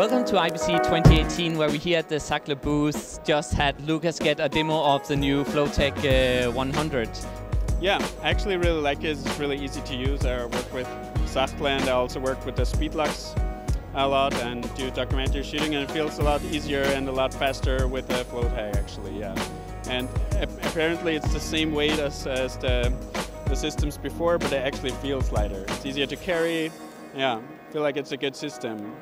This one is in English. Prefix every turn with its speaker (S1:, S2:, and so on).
S1: Welcome to IBC 2018, where we here at the Sachtler booth just had Lukas get a demo of the new Flowtech uh, 100.
S2: Yeah, I actually really like it. It's really easy to use. I work with Sachtler and I also work with the Speedlux a lot and do documentary shooting and it feels a lot easier and a lot faster with the Flowtech actually, yeah. And apparently it's the same weight as, as the, the systems before, but it actually feels lighter. It's easier to carry. Yeah, I feel like it's a good system.